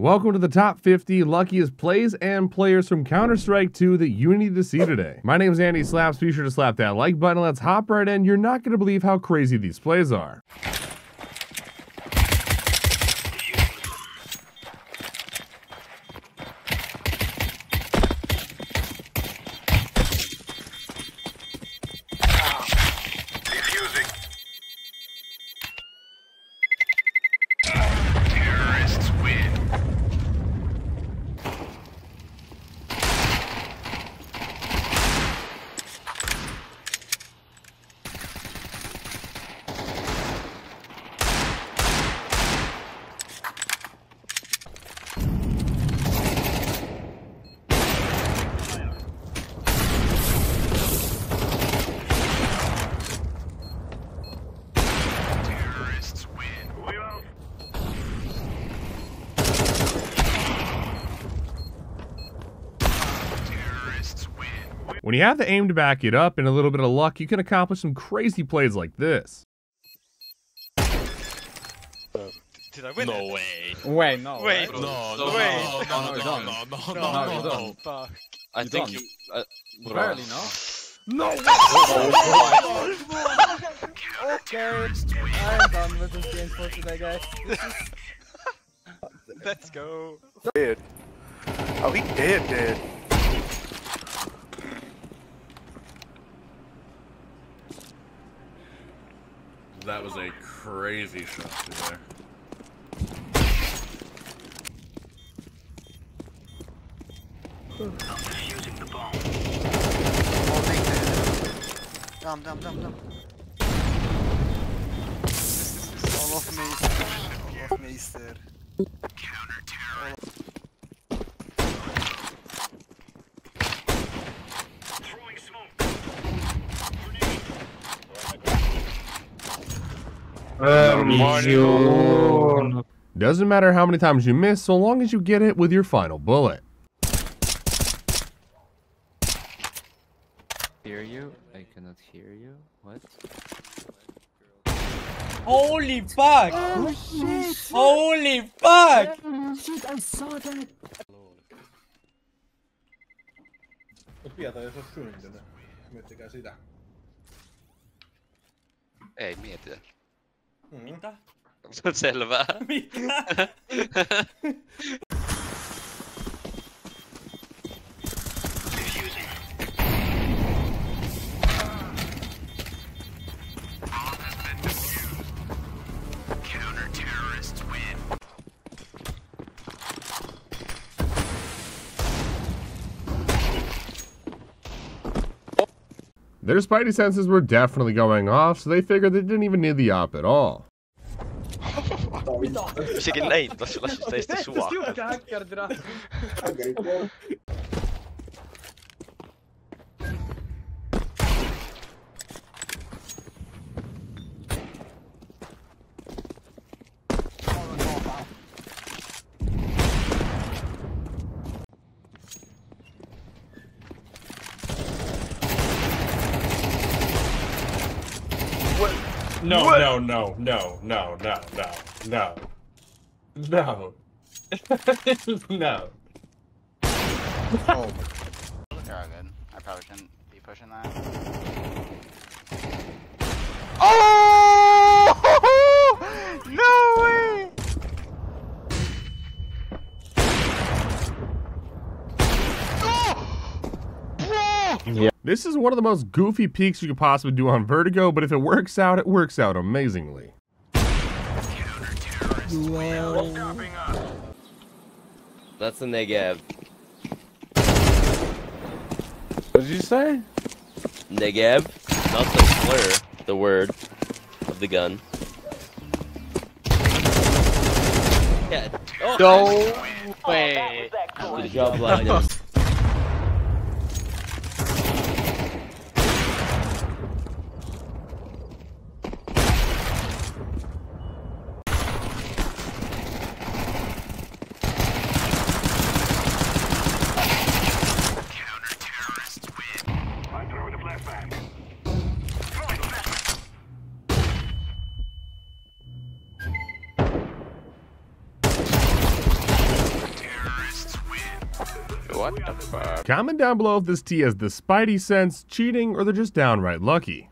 Welcome to the top 50 luckiest plays and players from Counter Strike 2 that you need to see today. My name is Andy Slaps. Be sure to slap that like button. Let's hop right in. You're not going to believe how crazy these plays are. When you have the aim to back it up and a little bit of luck, you can accomplish some crazy plays like this. Did I win No it? way. Wait, no. Wait. right? No, No no, way. no, no, no, you no, don't. no, no, No, no, you no, don't. no. Fuck. I You think don't. you. Uh, bro. Barely, no? No! Okay, I'm done with this game for today, guys. Let's go. dead. Oh, he dead, dead. That was a crazy shot through there. Down, down, down, down. All of me, all of me, sir. Doesn't matter how many times you miss, so long as you get it with your final bullet. hear you? I cannot hear you. What? Holy fuck! Holy fuck! Pidetään jos on syntynyt. Miettikää sitä. Ei mietitä. Mm. Mitä? Selvä. Mitä? Their spidey senses were definitely going off, so they figured they didn't even need the op at all. Sekin leittas sulla siis teistä sua. No, no, no, no, no, no, no, no. No. Oh. no. They're all good. I probably shouldn't be pushing that. Oh! This is one of the most goofy peeks you could possibly do on Vertigo, but if it works out, it works out amazingly. That's a negative. What did you say? Negev, not the slur, the word of the gun. Yeah. Oh, No way. good job, Linus. What the fuck? Comment down below if this tea has the spidey sense, cheating, or they're just downright lucky.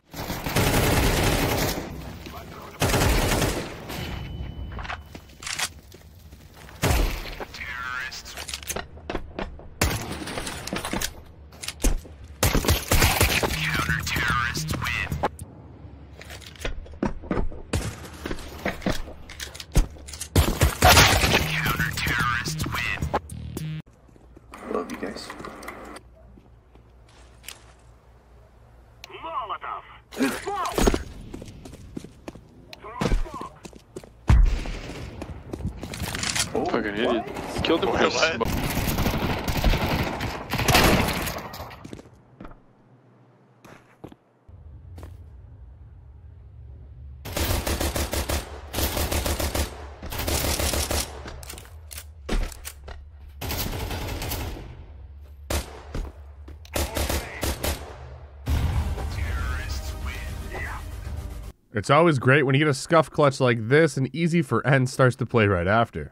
Fucking idiot. Killed him with What? It's always great when you get a scuff clutch like this and EZ4ENCE starts to play right after.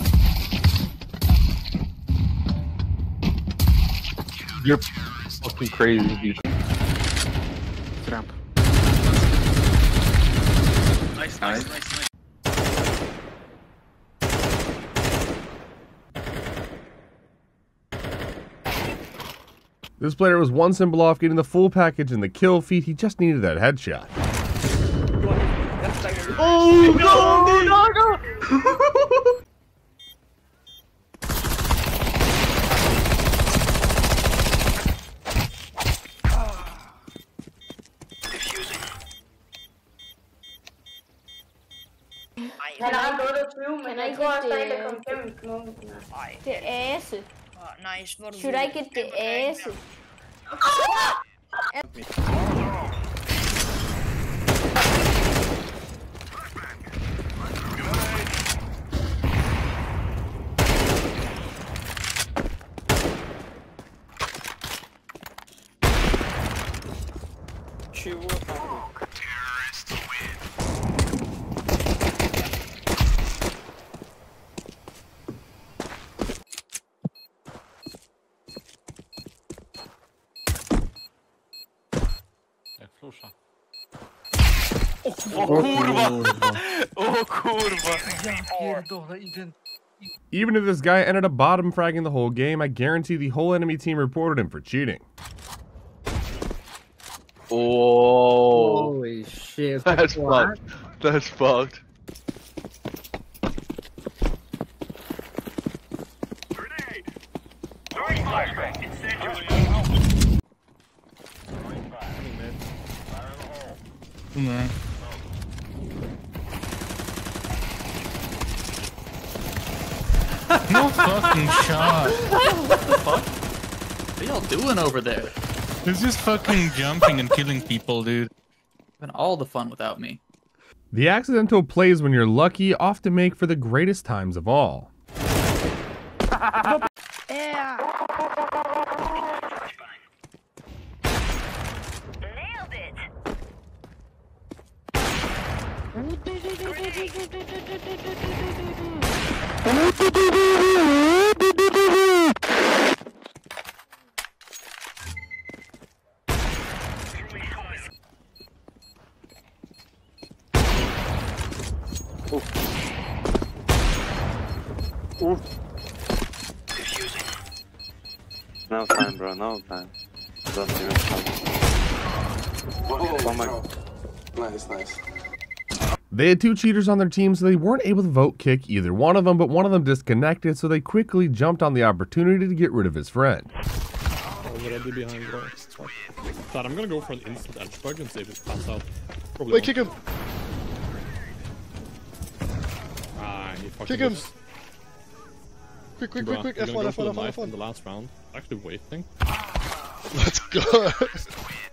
You're fucking crazy, dude. Ramp. Nice, nice, nice, nice. This player was one symbol off getting the full package and the kill feed, he just needed that headshot. Can Can I I go outside get and the- come knogen. Det asse. Nice, hvor du Should I get the asse? Jak O kurwa! O kurwa! Even if this guy ended up bottom fragging the whole game, I guarantee the whole enemy team reported him for cheating. Oh, Holy shit. that's fucked. That's fucked. No fucking shot. what the fuck? What are y'all doing over there? It's just fucking jumping and killing people, dude. Been all the fun without me. The accidental plays when you're lucky often make for the greatest times of all. No time, bro. No time. Don't even time. Oh my. Nice, nice. They had two cheaters on their team, so they weren't able to vote kick either one of them, but one of them disconnected, so they quickly jumped on the opportunity to get rid of his friend. already behind bro. Fuck. But I'm gonna go for an instant edge bug and see if it pops out. Probably Wait, won't. kick him! Ah, he fucking Kick him! lives. Quick, quick, Bruh, quick, quick, we're gonna F1, go for F1, F1, in F1. the last round. Actually waiting. Let's go!